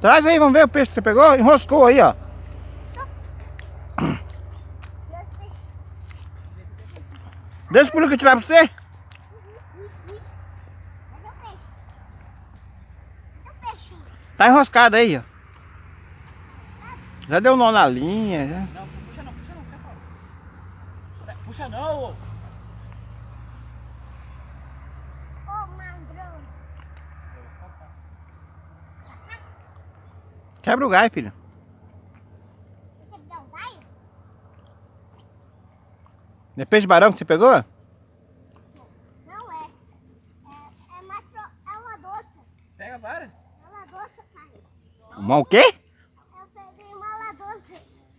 Traz aí, vamos ver o peixe que você pegou. Enroscou aí, ó. Deixa o pulo que eu tirar pra você. Tá enroscado aí, ó. Já deu nó na linha, já. Não, puxa não, puxa não, fora. Puxa não, ô. Quebra o gai, filho. É peixe barão que você pegou? Não é. É, é, matro... é uma doce. Pega a vara. É uma doce, pai. Uma o quê? Eu peguei uma ladoce.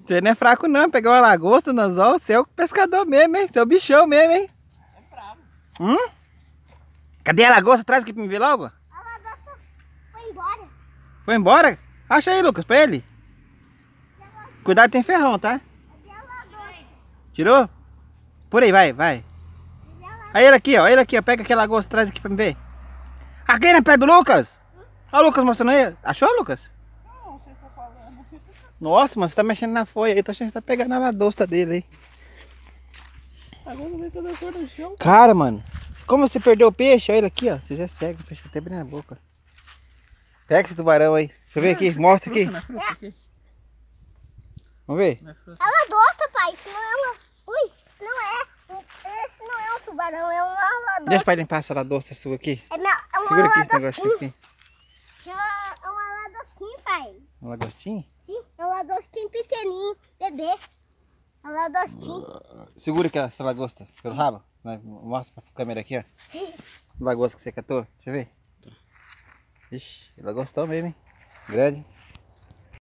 Você não é fraco não, pegou uma lagosta no anzol, você é o pescador mesmo, hein? Você é o bichão mesmo, hein? É bravo. Hum? Cadê a lagosta? Traz aqui pra me ver logo. A ladoce foi embora. Foi embora? Acha aí, Lucas, pra ele. Cuidado, tem ferrão, tá? Tirou? Por aí, vai, vai. Aí ele aqui, ó. Ele aqui, ó. Pega aquela lagosta, traz aqui pra me ver. Aqui na pé do Lucas. Olha o Lucas mostrando aí. Achou, Lucas? Não, falando. Nossa, mano, você tá mexendo na folha aí. Tô achando que você tá pegando a lagosta dele aí. Agora vem toda a cor chão. Cara, mano. Como você perdeu o peixe? Olha ele aqui, ó. Você é cego, o peixe tá até abrindo a boca. Pega esse tubarão aí. Deixa eu ver aqui, mostra aqui. É. Vamos ver. É fruta. É ladoce, pai. Isso não é uma... Ui, não é. Esse não é um tubarão, é uma ladoce. Deixa eu limpar essa lagosta sua aqui. É, minha, é uma Segura aqui esse negócio aqui. É uma ladocinha, pai. Um lagostinho? Sim, é um ladocinho pequenininho, bebê. É um ladocinho. Segura aqui essa lagosta pelo rabo. Mostra pra câmera aqui, ó. Lagosta que você catou. Deixa eu ver. Ixi, lagostão mesmo, hein? Grande.